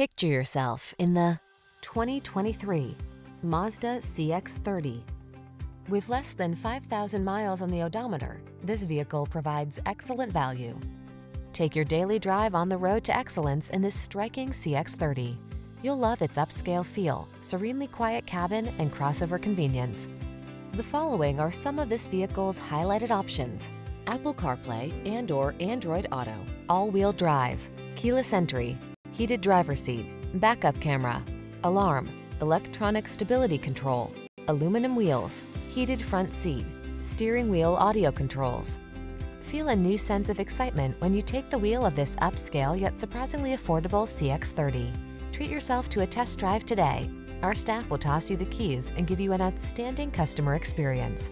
Picture yourself in the 2023 Mazda CX-30. With less than 5,000 miles on the odometer, this vehicle provides excellent value. Take your daily drive on the road to excellence in this striking CX-30. You'll love its upscale feel, serenely quiet cabin, and crossover convenience. The following are some of this vehicle's highlighted options. Apple CarPlay and or Android Auto, all-wheel drive, keyless entry, heated driver seat, backup camera, alarm, electronic stability control, aluminum wheels, heated front seat, steering wheel audio controls. Feel a new sense of excitement when you take the wheel of this upscale yet surprisingly affordable CX-30. Treat yourself to a test drive today. Our staff will toss you the keys and give you an outstanding customer experience.